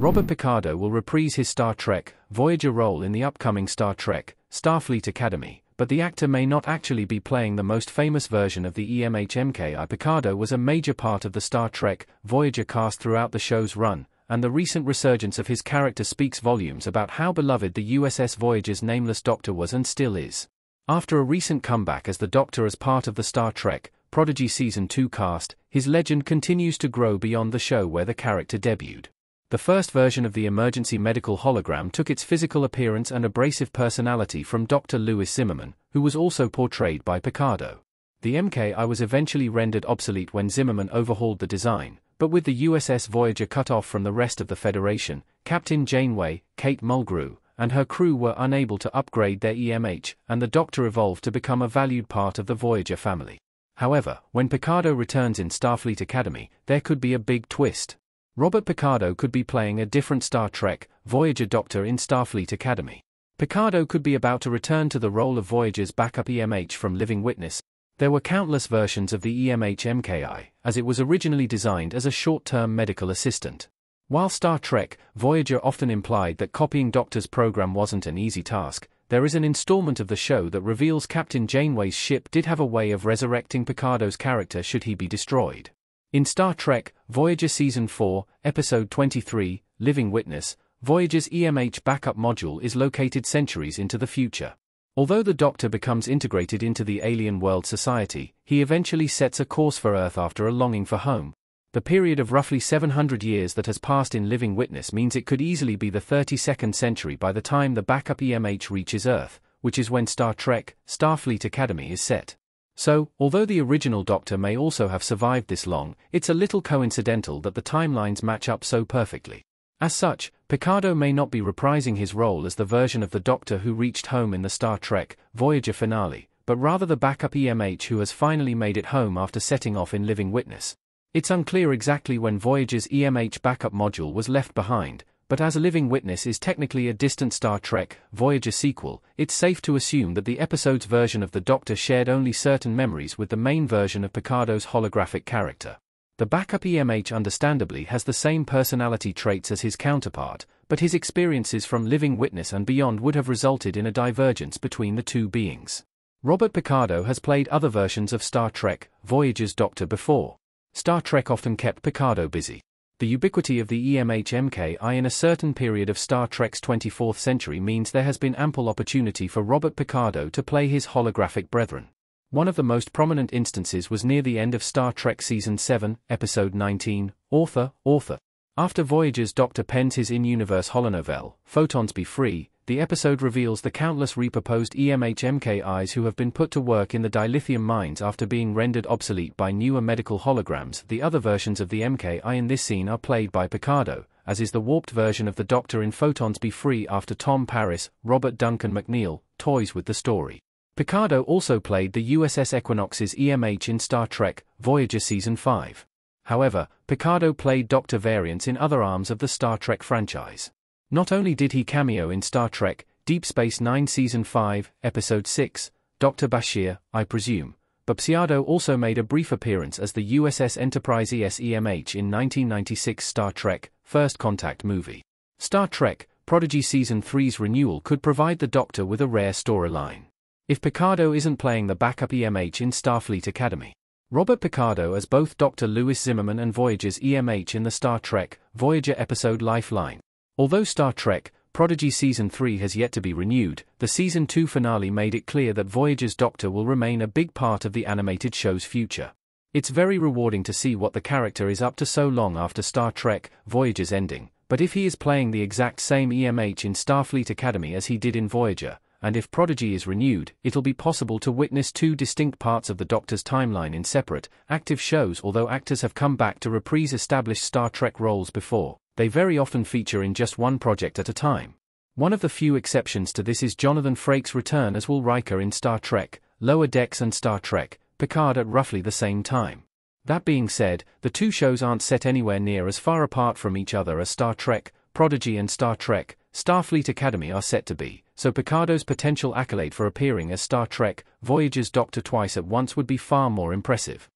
Robert Picardo will reprise his Star Trek Voyager role in the upcoming Star Trek Starfleet Academy, but the actor may not actually be playing the most famous version of the EMH MKI. Picardo was a major part of the Star Trek Voyager cast throughout the show's run, and the recent resurgence of his character speaks volumes about how beloved the USS Voyager's nameless Doctor was and still is. After a recent comeback as the Doctor as part of the Star Trek Prodigy Season 2 cast, his legend continues to grow beyond the show where the character debuted. The first version of the emergency medical hologram took its physical appearance and abrasive personality from Dr. Lewis Zimmerman, who was also portrayed by Picardo. The MKI was eventually rendered obsolete when Zimmerman overhauled the design, but with the USS Voyager cut off from the rest of the Federation, Captain Janeway, Kate Mulgrew, and her crew were unable to upgrade their EMH, and the Doctor evolved to become a valued part of the Voyager family. However, when Picardo returns in Starfleet Academy, there could be a big twist. Robert Picardo could be playing a different Star Trek, Voyager Doctor in Starfleet Academy. Picardo could be about to return to the role of Voyager's backup EMH from Living Witness. There were countless versions of the EMH MKI, as it was originally designed as a short-term medical assistant. While Star Trek, Voyager often implied that copying Doctor's program wasn't an easy task, there is an installment of the show that reveals Captain Janeway's ship did have a way of resurrecting Picardo's character should he be destroyed. In Star Trek, Voyager Season 4, Episode 23, Living Witness, Voyager's EMH backup module is located centuries into the future. Although the Doctor becomes integrated into the alien world society, he eventually sets a course for Earth after a longing for home. The period of roughly 700 years that has passed in Living Witness means it could easily be the 32nd century by the time the backup EMH reaches Earth, which is when Star Trek, Starfleet Academy is set. So, although the original Doctor may also have survived this long, it's a little coincidental that the timelines match up so perfectly. As such, Picardo may not be reprising his role as the version of the Doctor who reached home in the Star Trek Voyager finale, but rather the backup EMH who has finally made it home after setting off in Living Witness. It's unclear exactly when Voyager's EMH backup module was left behind, but as a living witness is technically a distant Star Trek, Voyager sequel, it's safe to assume that the episode's version of the Doctor shared only certain memories with the main version of Picardo's holographic character. The backup EMH understandably has the same personality traits as his counterpart, but his experiences from Living Witness and beyond would have resulted in a divergence between the two beings. Robert Picardo has played other versions of Star Trek, Voyager's Doctor before. Star Trek often kept Picardo busy. The ubiquity of the EMH-MKI in a certain period of Star Trek's 24th century means there has been ample opportunity for Robert Picardo to play his holographic brethren. One of the most prominent instances was near the end of Star Trek Season 7, Episode 19, Author, Author. After Voyager's Dr. pens his in-universe holonovel, Photons Be Free, the episode reveals the countless repurposed EMH-MKIs who have been put to work in the dilithium mines after being rendered obsolete by newer medical holograms. The other versions of the MKI in this scene are played by Picardo, as is the warped version of the Doctor in Photons Be Free after Tom Paris, Robert Duncan McNeill, toys with the story. Picardo also played the USS Equinox's EMH in Star Trek, Voyager Season 5. However, Picardo played Doctor variants in other arms of the Star Trek franchise. Not only did he cameo in Star Trek, Deep Space Nine Season 5, Episode 6, Dr. Bashir, I presume, but Picardo also made a brief appearance as the USS Enterprise E's EMH in 1996 Star Trek, First Contact movie. Star Trek, Prodigy Season 3's renewal could provide the Doctor with a rare storyline. If Picardo isn't playing the backup EMH in Starfleet Academy. Robert Picardo as both Dr. Lewis Zimmerman and Voyager's EMH in the Star Trek, Voyager episode Lifeline. Although Star Trek, Prodigy Season 3 has yet to be renewed, the Season 2 finale made it clear that Voyager's Doctor will remain a big part of the animated show's future. It's very rewarding to see what the character is up to so long after Star Trek, Voyager's ending, but if he is playing the exact same EMH in Starfleet Academy as he did in Voyager, and if Prodigy is renewed, it'll be possible to witness two distinct parts of the Doctor's timeline in separate, active shows although actors have come back to reprise established Star Trek roles before they very often feature in just one project at a time. One of the few exceptions to this is Jonathan Frakes' return as Will Riker in Star Trek, Lower Decks and Star Trek, Picard at roughly the same time. That being said, the two shows aren't set anywhere near as far apart from each other as Star Trek, Prodigy and Star Trek, Starfleet Academy are set to be, so Picardo's potential accolade for appearing as Star Trek, Voyager's Doctor twice at once would be far more impressive.